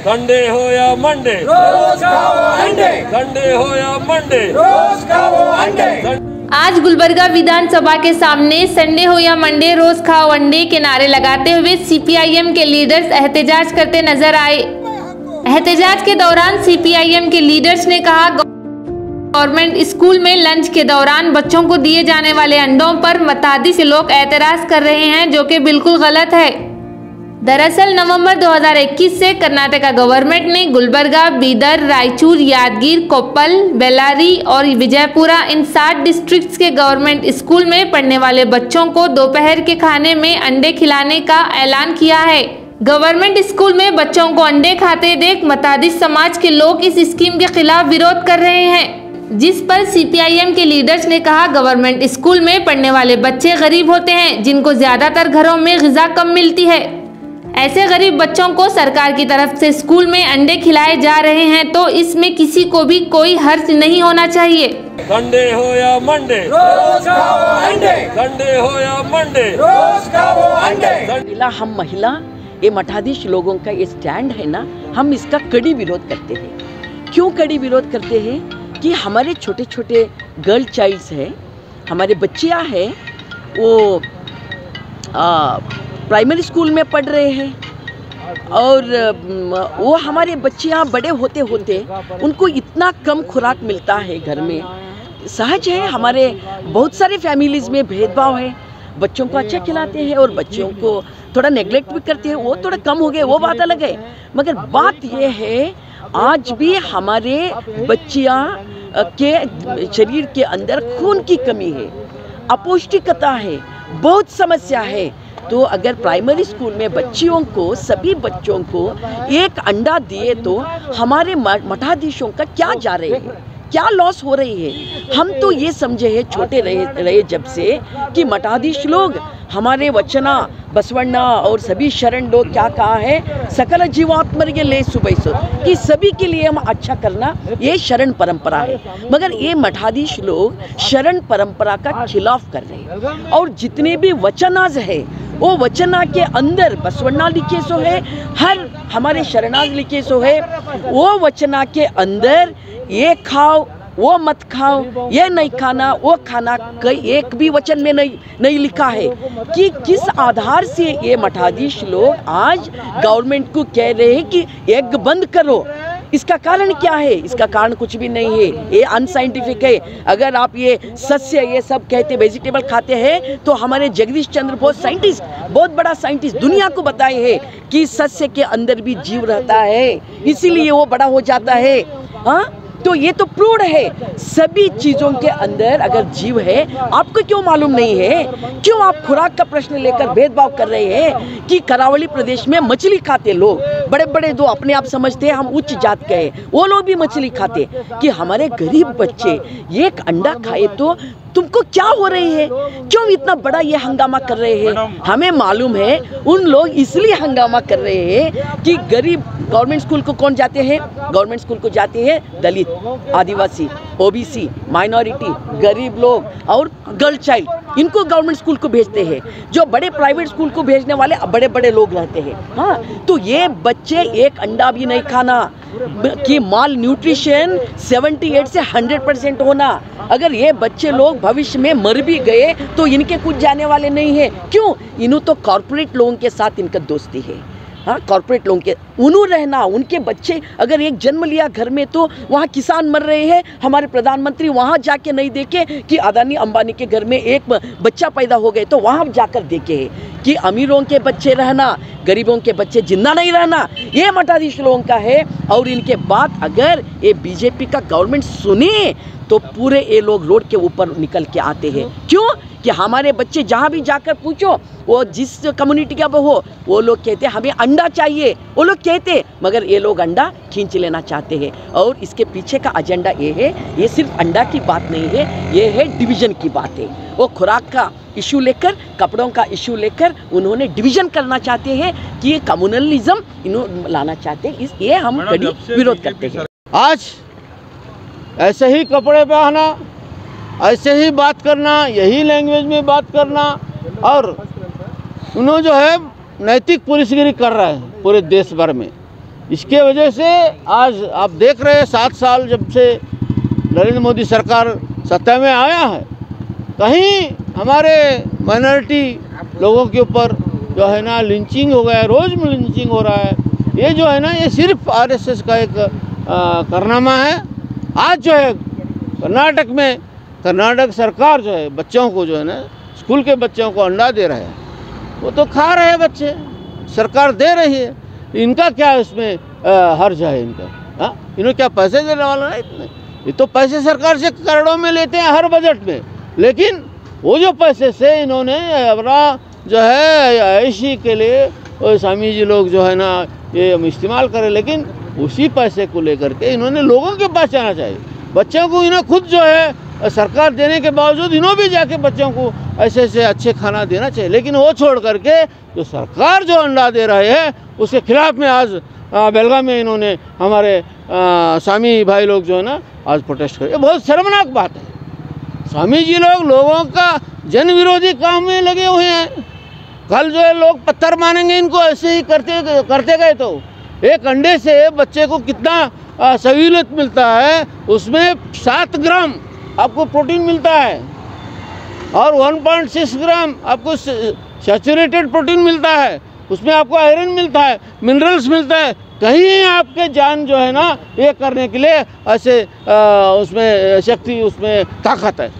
Sunday हो या Monday. रोज खाओ अंडे। संडे हो या मंडे। रोज खाओ अंडे। आज गुलबर्गा विधानसभा के सामने संडे हो या मंडे रोज खाओ अंडे के नारे लगाते हुए सीपीआईएम के लीडर्स एहतजाज करते नज़र आए। एहतजाज के दौरान सीपीआईएम के लीडर्स ने कहा गवर्नमेंट स्कूल में लंच के दौरान बच्चों को दिए जाने वाले अंडों पर मतादी से लोग एतराज़ कर रहे हैं जो कि बिल्कुल गलत है। दरअसल नवंबर 2021 से कर्नाटका गवर्नमेंट ने गुलबर्गा, बीदर, रायचूर, यादगीर, कोप्पल, बेलारी और विजयपुरा इन सात डिस्ट्रिक्ट्स के गवर्नमेंट स्कूल में पढ़ने वाले बच्चों को दोपहर के खाने में अंडे खिलाने का ऐलान किया है। गवर्नमेंट स्कूल में बच्चों को अंडे खाते देख मतादी समाज के लोग इस स्कीम के खिलाफ विरोध कर रहे हैं। जिस पर सीपीआईएम के लीडर्स ने कहा, गवर्नमेंट स्कूल में पढ़ने वाले बच्चे गरीब होते हैं, जिनको ज़्यादातर घरों में गजा कम मिलती है। ऐसे गरीब बच्चों को सरकार की तरफ़ से स्कूल में अंडे खिलाए जा रहे हैं तो इसमें किसी को भी कोई हर्ज नहीं होना चाहिए। संडे हो या मंडे? रोज खाओ अंडे। संडे हो या मंडे? रोज खाओ अंडे। महिला हम महिला ये मठाधीश लोगों का ये स्टैंड है ना हम इसका कड़ी विरोध करते हैं। क्यों कड़ी विरोध करते हैं कि हमारे छोटे छोटे गर्ल चाइल्ड्स हैं हमारे बच्चियाँ हैं वो प्राइमरी स्कूल में पढ़ रहे हैं। और वो हमारे बच्चे यहाँ बड़े होते होते उनको इतना कम खुराक मिलता है घर में। सहज है, हमारे बहुत सारे फैमिलीज़ में भेदभाव है। बच्चों को अच्छा खिलाते हैं और बच्चों को थोड़ा नेग्लेक्ट भी करते हैं, वो थोड़ा कम हो गए, वो बात अलग है। मगर बात ये है, आज भी हमारे बच्चियाँ के, शरीर के अंदर खून की कमी है, अपौष्टिकता है, बहुत समस्या है। तो अगर प्राइमरी स्कूल में बच्चियों को, सभी बच्चों को एक अंडा दिए तो हमारे मठाधीशों का क्या जा रहे हैं? क्या लॉस हो रही है? हम तो ये समझे हैं, छोटे रहे रहे जब से कि मठाधीश लोग, हमारे वचना, बसवन्ना और सभी शरण लोग क्या कहा है? सकल जीवात्मर्य ले सुबह सो, कि सभी के लिए हम अच्छा करना, ये शरण परंपरा है। मगर ये मठाधीश लोग शरण परंपरा का खिलाफ कर रहे हैं। और जितने भी वचनाज है वो वचना के अंदर बसवन्ना लिखे सो है, हर हमारे शरणाज लिखे सो है। वो वचना के अंदर ये खाओ, वो मत खाओ, ये नहीं खाना, वो खाना कई एक भी वचन में नहीं नहीं लिखा है। कि किस आधार से ये मठाधीश लोग आज गवर्नमेंट को कह रहे हैं कि एग बंद करो? इसका कारण क्या है? इसका कारण कुछ भी नहीं है। ये अनसाइंटिफिक है। अगर आप ये सस्य, ये सब कहते वेजिटेबल खाते हैं तो हमारे जगदीश चंद्र बोस साइंटिस्ट बहुत बड़ा साइंटिस्ट दुनिया को बताए हैं कि सस्य के अंदर भी जीव रहता है। इसीलिए वो बड़ा हो जाता है। हाँ? तो ये तो प्रूड है। सभी चीज़ों के अंदर अगर जीव है आपको क्यों मालूम नहीं है? क्यों आप खुराक का प्रश्न लेकर भेदभाव कर रहे हैं कि करावली प्रदेश में मछली खाते लोग? बड़े बड़े दो अपने आप समझते हैं हम उच्च जात के हैं वो लोग भी मछली खाते कि हमारे गरीब बच्चे एक अंडा खाए तो तुमको क्या हो रही है? क्यों इतना बड़ा ये हंगामा कर रहे हैं? हमें मालूम है उन लोग इसलिए हंगामा कर रहे हैं कि गरीब गवर्नमेंट स्कूल को कौन जाते हैं? गवर्नमेंट स्कूल को जाते हैं दलित, आदिवासी, ओबीसी, माइनॉरिटी, गरीब लोग और गर्ल चाइल्ड। इनको गवर्नमेंट स्कूल को भेजते हैं। जो बड़े प्राइवेट स्कूल को भेजने वाले बड़े बड़े लोग रहते हैं। हाँ तो ये बच्चे एक अंडा भी नहीं खाना। कि माल न्यूट्रिशन 78 से 100 परसेंट होना। अगर ये बच्चे लोग भविष्य में मर भी गए तो इनके कुछ जाने वाले नहीं है। क्यों? इन्हों तो कॉरपोरेट लोगों के साथ इनका दोस्ती है। हाँ कॉरपोरेट लोगों के उन्हों रहना, उनके बच्चे अगर एक जन्म लिया घर में तो वहाँ किसान मर रहे हैं, हमारे प्रधानमंत्री वहाँ जाके नहीं देखे कि अदानी अंबानी के घर में एक बच्चा पैदा हो गए तो वहाँ जाकर देखे कि अमीरों के बच्चे रहना, गरीबों के बच्चे ज़िंदा नहीं रहना, ये मठाधीश लोगों का है। और इनके बाद अगर ये बीजेपी का गवर्नमेंट सुने तो पूरे ये लोग रोड के ऊपर निकल के आते हैं। क्यों? कि हमारे बच्चे जहाँ भी जाकर पूछो वो जिस कम्युनिटी का हो वो लोग कहते हैं हमें अंडा चाहिए। वो लोग कहते मगर ये लोग अंडा खींच लेना चाहते हैं। और इसके पीछे का एजेंडा ये है ये सिर्फ़ अंडा की बात नहीं है ये है डिवीज़न की बात है। वो खुराक का इशू लेकर कपड़ों का इशू लेकर उन्होंने डिवीज़न करना चाहते हैं कि ये कम्युनलिज्म इन्हों लाना चाहते हैं। इस ये हम कड़ी विरोध करते हैं। आज ऐसे ही कपड़े पहना ऐसे ही बात करना यही लैंग्वेज में बात करना और उन्होंने जो है नैतिक पुलिसगिरी कर रहे हैं पूरे देश भर में। इसके वजह से आज आप देख रहे हैं सात साल जब से नरेंद्र मोदी सरकार सत्ता में आया है कहीं हमारे माइनॉरिटी लोगों के ऊपर जो है ना लिंचिंग हो गया रोज़ में लिंचिंग हो रहा है ये जो है ना ये सिर्फ़ आरएसएस का एक आ, कारनामा है। आज जो है कर्नाटक में कर्नाटक सरकार जो है, बच्चों को जो है ना, स्कूल के बच्चों को अंडा दे रहे हैं। वो तो खा रहे हैं बच्चे, सरकार दे रही है। इनका क्या इसमें हर्ज है इनका? हाँ? इन्हें क्या पैसे देने वाला है इतने? ये तो पैसे सरकार से करोड़ों में लेते हैं हर बजट में। लेकिन वो जो पैसे से इन्होंने अपना जो है, ऐसी के लिए स्वामी जी लोग जो है ना, ये हम इस्तेमाल करें। लेकिन उसी पैसे को लेकर के इन्होंने लोगों के पास जाना चाहिए। बच्चों को इन्हें खुद जो है सरकार देने के बावजूद इन्हों भी जाके बच्चों को ऐसे ऐसे अच्छे खाना देना चाहिए। लेकिन वो छोड़ करके जो सरकार जो अंडा दे रहे हैं उसके खिलाफ में आज आ, बेलगाम में इन्होंने हमारे स्वामी भाई लोग जो है ना आज प्रोटेस्ट करे। बहुत शर्मनाक बात है। स्वामी जी लोग लोगों का जन विरोधी काम में लगे हुए हैं। कल जो है लोग पत्थर मानेंगे इनको ऐसे ही करते करते गए तो। एक अंडे से बच्चे को कितना आ, सहूलियत मिलता है उसमें सात ग्राम आपको प्रोटीन मिलता है। और 1.6 ग्राम आपको सेचुरेटेड प्रोटीन मिलता है। उसमें आपको आयरन मिलता है मिनरल्स मिलता है। कहीं आपके जान जो है ना ये करने के लिए ऐसे आ, उसमें शक्ति उसमें ताकत है।